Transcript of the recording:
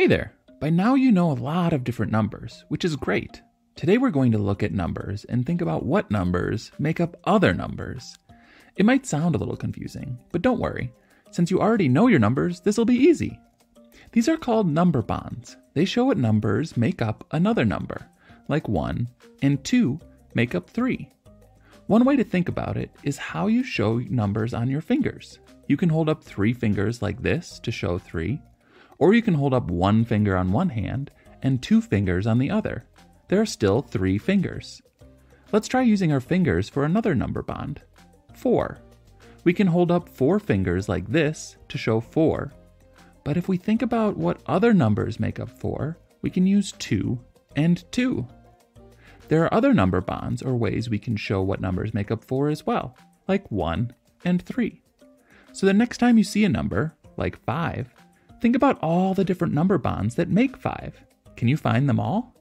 Hey there! By now you know a lot of different numbers, which is great. Today we're going to look at numbers and think about what numbers make up other numbers. It might sound a little confusing, but don't worry. Since you already know your numbers, this will be easy. These are called number bonds. They show what numbers make up another number, like 1 and 2 make up 3. One way to think about it is how you show numbers on your fingers. You can hold up three fingers like this to show 3, or you can hold up one finger on one hand and two fingers on the other. There are still three fingers. Let's try using our fingers for another number bond 4. We can hold up four fingers like this to show 4. But if we think about what other numbers make up 4, we can use 2 and 2. There are other number bonds or ways we can show what numbers make up 4 as well, like 1 and 3. So the next time you see a number, like 5, Think about all the different number bonds that make 5. Can you find them all?